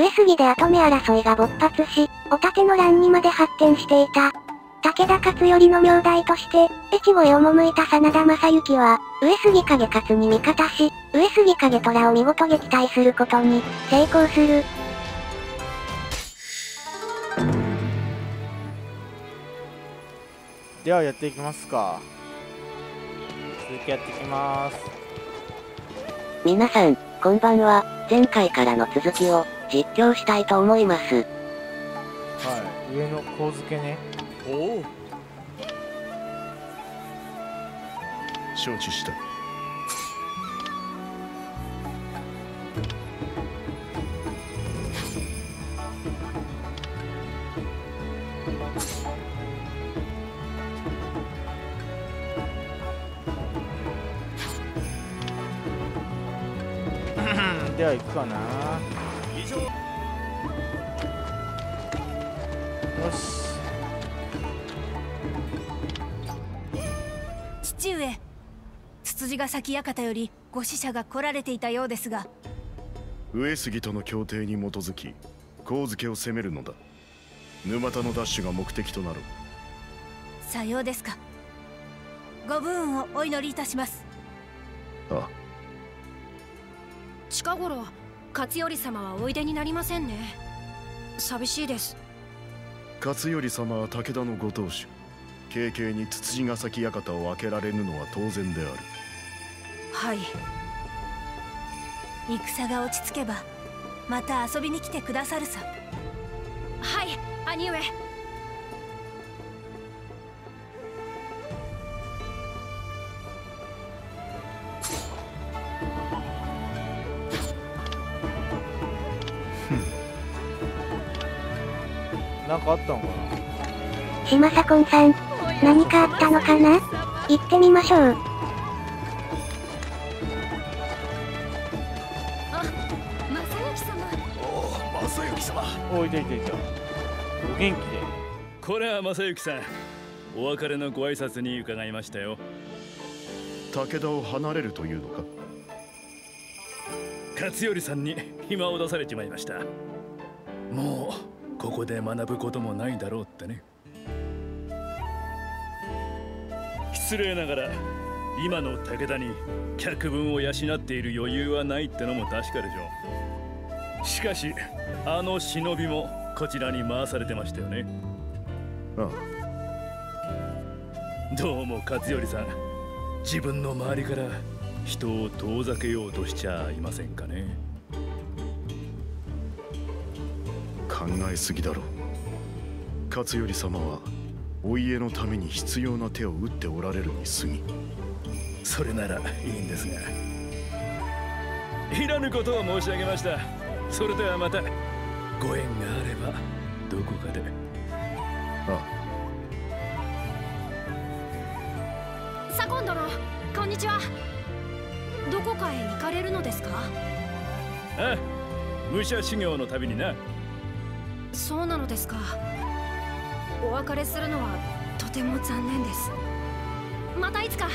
上杉で跡目争いが勃発し、お盾の乱にまで発展していた。武田勝頼の名代として、越後へ赴いた真田正幸は、上杉影勝に味方し、上杉影虎を見事撃退することに、成功する。ではやっていきますか。続きやっていきます。皆さん、こんばんは。前回からの続きを、実況したいと思います。はい、上の構付けね。おお承知した。では行くかな。よし。父上。つつじヶ崎館よりご使者が来られていたようですが。上杉との協定に基づき神付を攻めるのだ。沼田のダッシュが目的となる。さようですか。ご武運をお祈りいたします。あ近頃勝頼様はおいでになりませんね。寂しいです。勝頼様は武田のご当主。軽々につつじヶ崎館を開けられぬのは当然である。はい。戦が落ち着けばまた遊びに来てくださるさ。はい兄上なんかあったのかな？島左近さん、何かあったのかな？行ってみましょう。あ、正幸様。おお、正幸様。おいたいたいた。お元気で。これは正幸さん。お別れのご挨拶に伺いましたよ。武田を離れるというのか？勝頼さんに暇を出されちまいましたもうここで学ぶこともないだろうってね。失礼ながら今の武田に客分を養っている余裕はないってのも確かでしょう。しかしあの忍びもこちらに回されてましたよね。ああ。どうも勝頼さん自分の周りから人を遠ざけようとしちゃいませんかねえすぎだろ。勝頼様はお家のために必要な手を打っておられるに過ぎ。それならいいんですが。いらぬことを申し上げました。それではまたご縁があればどこかで。あ左近殿こんにちは。どこかへ行かれるのですか？ああ武者修行の旅になそうなのですか。お別れするのはとても残念です。またいつか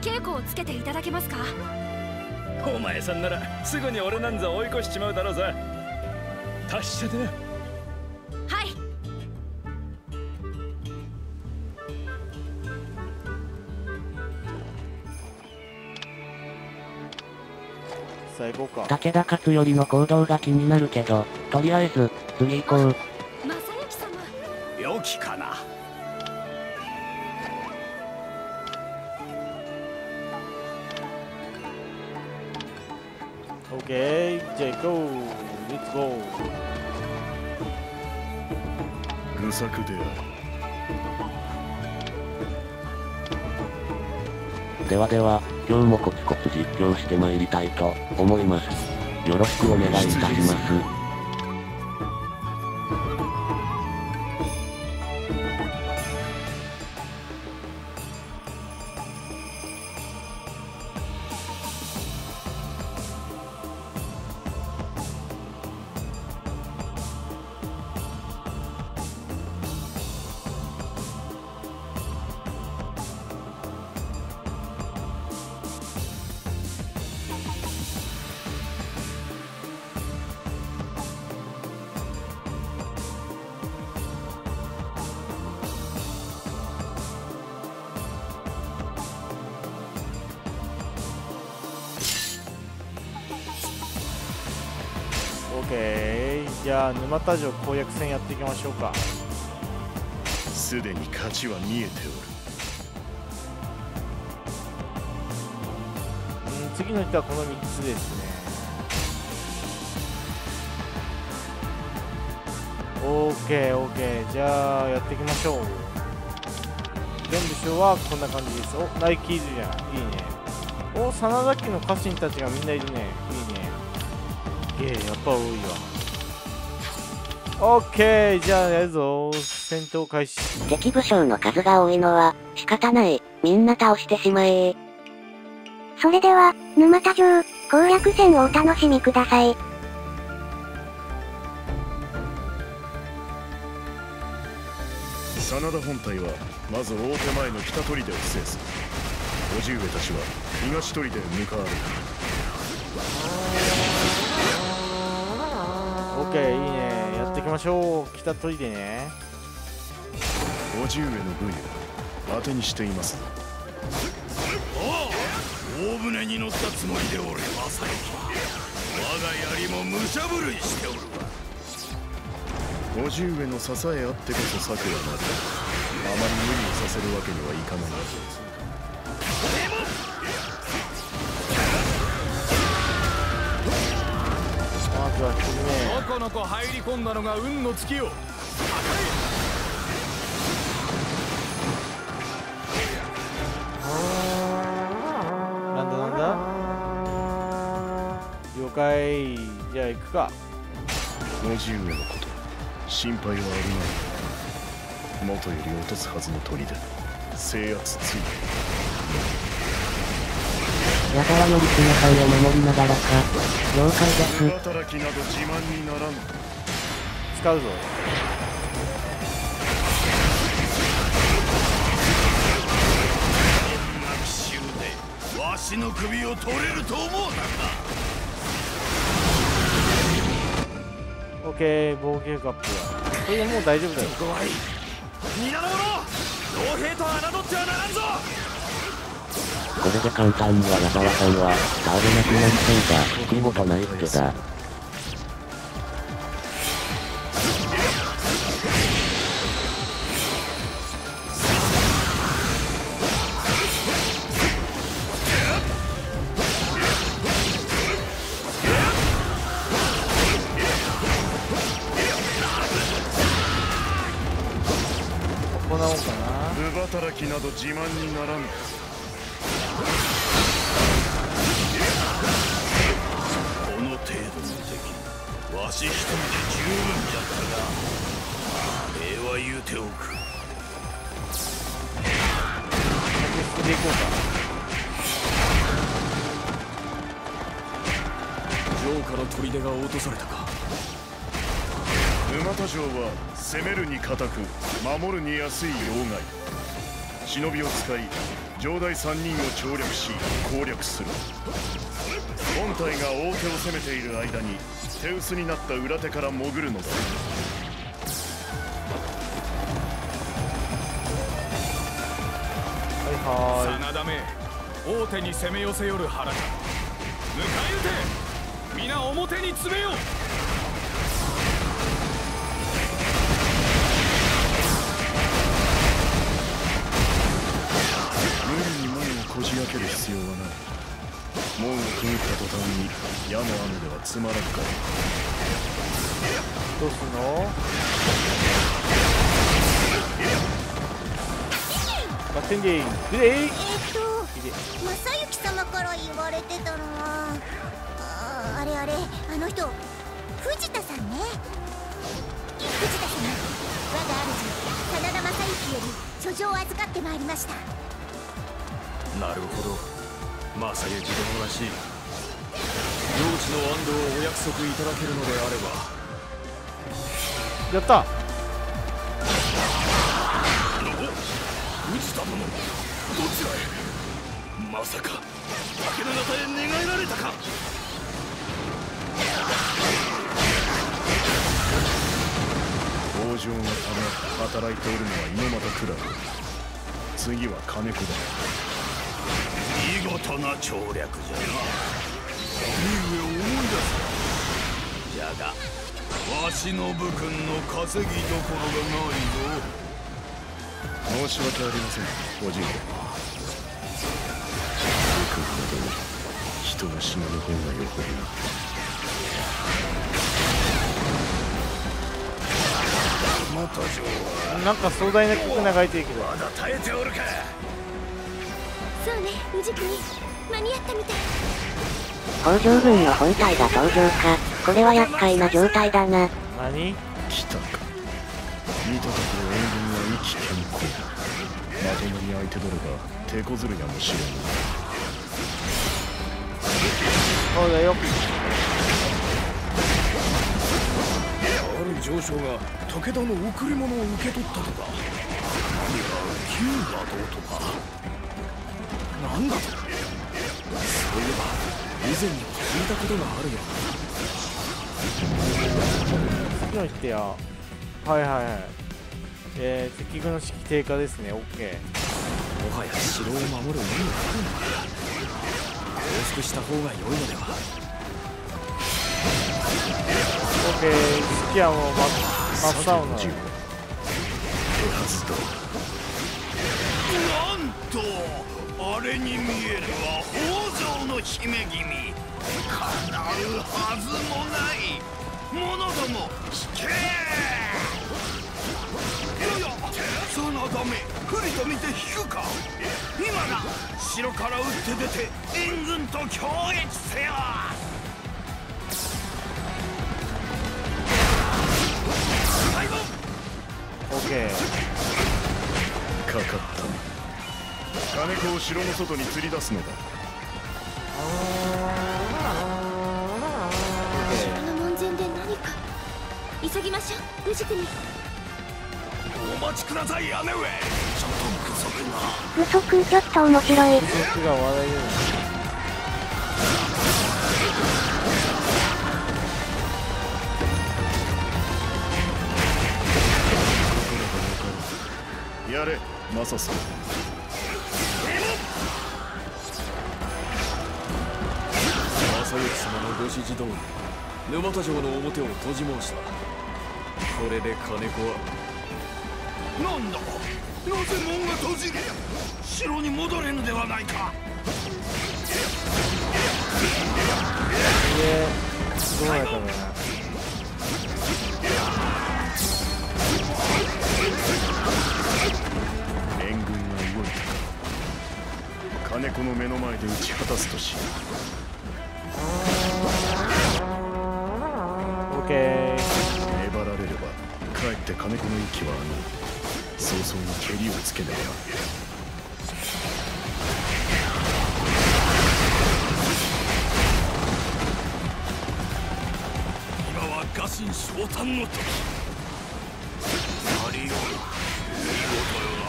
稽古をつけていただけますか。お前さんならすぐに俺なんざ追い越しちまうだろうさ達者でな。はい。さあ行こうか。武田勝頼の行動が気になるけど、とりあえず、次行こう。正幸様良きかなオッケー、じゃあ行こう。レッツゴー。愚策であではでは、今日もコツコツ実況して参りたいと思います。よろしくお願いいたします。じゃあ沼田城攻略戦やっていきましょうか。すでに勝ちは見えてうん次の人はこの3つですね。オーケーオーケー。じゃあやっていきましょう。全部賞はこんな感じです。おナイキーズじゃん。いいね。お真田家の家臣たちがみんないるね。いいね。ゲーやっぱ多いわオッケーじゃあやるぞ。戦闘開始。敵武将の数が多いのは、仕方ない。みんな倒してしまえ。それでは、沼田城、攻略戦をお楽しみください。真田本隊はまず大手前の北砦を制す。叔父上たちは東砦へ向かわれる。オッケーいいねきましょう。北砦ね。叔父上の部位を当てにしています。大船に乗ったつもりでおる正行我が槍も武者震いしておるわ。叔父上の支えあってこそ策はなるあまり無理をさせるわけにはいかない。まずは1人目のこのこ入り込んだのが運の尽きよなんだなんだ？了解。じゃあ行くか。叔父上のこと。心配はあるまい。元より落とすはずの砦制圧ついやたらより冷たいを守りながらか。了解です。働きなど自慢にならぬ使うぞわしの首を取れると思うたかオッケー防御カップこれでもう大丈夫だよ怖い皆の者老兵と侮ってはならんぞこれで簡単には矢沢さんは、倒れなくなりそうだ。見事な一手だ。こんなもんかなきなど自慢にならぬわし一人で十分じゃったが礼は言うておく。でいこう城下の砦が落とされたか。沼田城は攻めるに固く守るに安い要害忍びを使い城代3人を調略し攻略する。本体が大手を攻めている間に手薄になった裏手から潜るのだかはいは真田め大手に攻め寄せよる腹か迎え撃て皆表に詰めよ無理に門をこじ開ける必要はない門をくぐった途端に矢の雨ではつまらんかい。どうすんの？バッテンディン。グレイえっと正幸様から言われてたのはあーあれあれあの人藤田さんね。藤田様我が主真田正幸より書状を預かってまいりました。なるほど正行殿らしい領地の安堵をお約束いただけるのであれば。やった。藤田殿どちらへ？まさか竹の中へ寝返られたか。北条のため働いておるのは猪俣クラブ次は金子だ。見事な調略じゃな兄上思い出すじゃがわしの部君の稼ぎどころがない。ぞ申し訳ありません。おじい。ちゃん僕ほどに人が死ぬ方がよほどなまた城なんか壮大な曲流れてるけどまだ耐えておる。かそうね。氏国間に合ったみたい。北条軍の本体が登場か。これは厄介な状態だな。何来た。か見た。ところ援軍は意気健康まともに相手取れば手こずるやもしれんそうだよある上昇が武田の贈り物を受け取った。とか何か金がどうとかなんだ。とそういえば以前にも聞いたことがあるよ次の言ってよはいはいはい。えー、敵軍の士気低下ですね。OK もはや城を守る意味があるのか降伏した方が良いのでは。OK 士気はもう真真っ青な。のなんとあれに見えるは北条の姫君。叶うはずもない。者ども聞けいやいやそのため不利と見て引くか。今だ城から打って出て援軍と協撃せよ。OK かかった金子を城の外に釣り出すのだ。城の門前で何か急ぎましょう氏国お待ちください姉上。ちょっと不足が不足ちょっと面白い。そっちが話題でねやれマサさん正行様のご指示通り沼田城の表を閉じ申した。これで金子は。なんだなぜ門が閉じる城に戻れぬではないか。でどうなったんだろうな。援軍が動いたか金子の目の前で打ち果たすとし OK 粘られればかえって金子の息は上がる早々に蹴りをつけねば今は臥薪嘗胆の時。ありよ見事よ。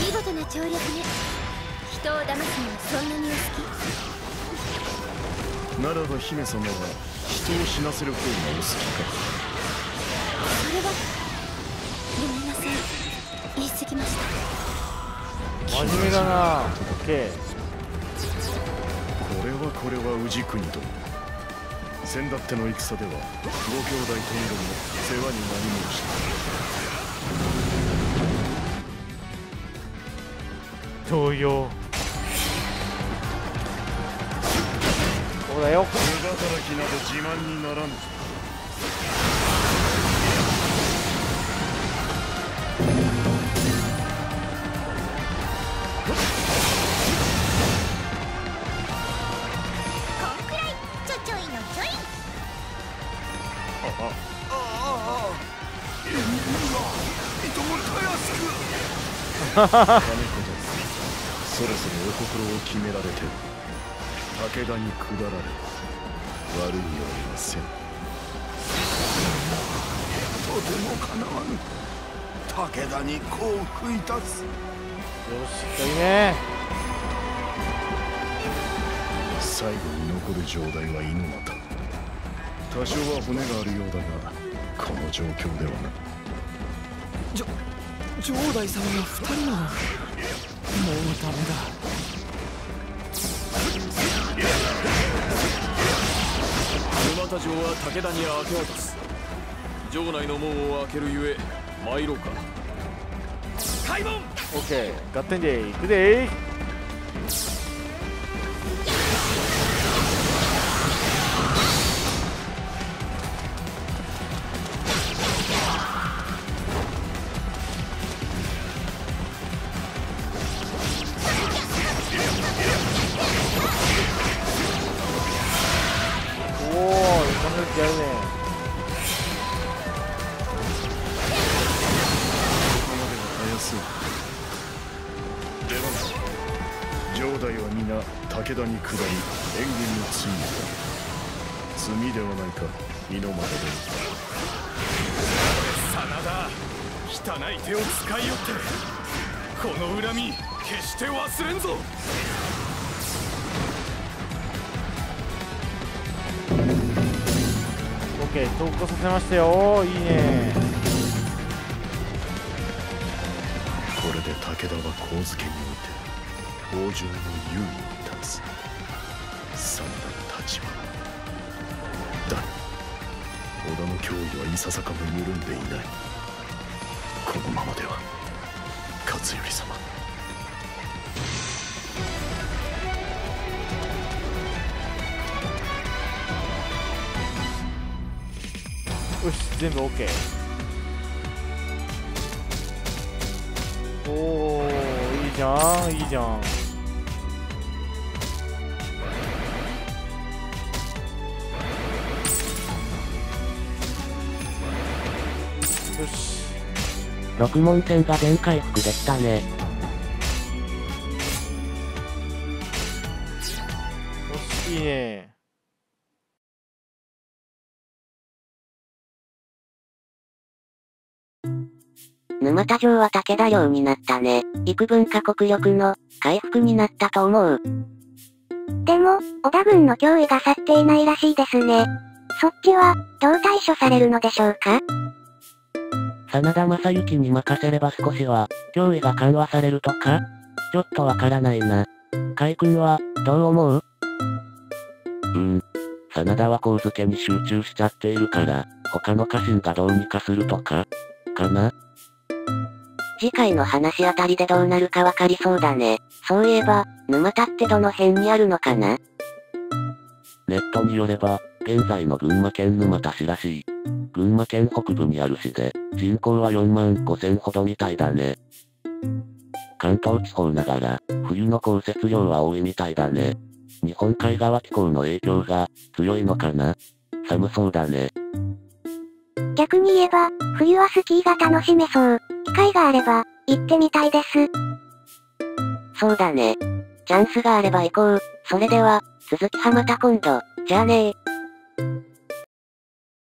見事な調略ね。人を騙すのはそんなにお好き。ならば姫様は人を死なせる方がお好きかそれはごめんなさい言い過ぎました真面目だな OK これはこれは氏国殿先だっての戦ではご兄弟ともども世話になり申した同様。そうだよ。無働きなど自慢にならぬ。こんくらいちょちょいのちょいああ援軍がいと。もたやすく金子殿そろそろお心を決められて武田に下られ悪いようにはせん。とてもかなわぬ武田に降伏いたすよしいいね。最後に残る城代は猪俣多少は骨があるようだがこの状況ではな。じょ城代様が二人なのもうダメだ川田城は武田に明け渡す城内の門を開けるゆえ参ろうか。開門！オッケー合点でいくで下り。援軍の地位罪ではないか。身の前りで真田汚い手を使いよって。この恨み決して忘れんぞ。オッケー投稿させましたよ。いいね。これで武田は神津において北条の優位に立つ。脅威はいささかも緩んでいない。このままでは勝頼様。よし全部 OK おおいいじゃんいいじゃん。よし六門戦が全回復できたね。よしいいね沼田城は武田領になったね。幾分か国力の回復になったと思う？でも、織田軍の脅威が去っていないらしいですね。そっちは、どう対処されるのでしょうか？真田正幸に任せれば少しは、脅威が緩和されるとか？ちょっとわからないな。海君は、どう思う？うーん。真田は神漬けに集中しちゃっているから、他の家臣がどうにかするとか？かな？次回の話あたりでどうなるかわかりそうだね。そういえば、沼田ってどの辺にあるのかな？ネットによれば、現在の群馬県沼田市らしい。群馬県北部にある市で、人口は4万5千ほどみたいだね。関東地方ながら、冬の降雪量は多いみたいだね。日本海側気候の影響が強いのかな寒そうだね。逆に言えば、冬はスキーが楽しめそう。機会があれば、行ってみたいです。そうだね。チャンスがあれば行こう。それでは、続きはまた今度。じゃあねー。Bye.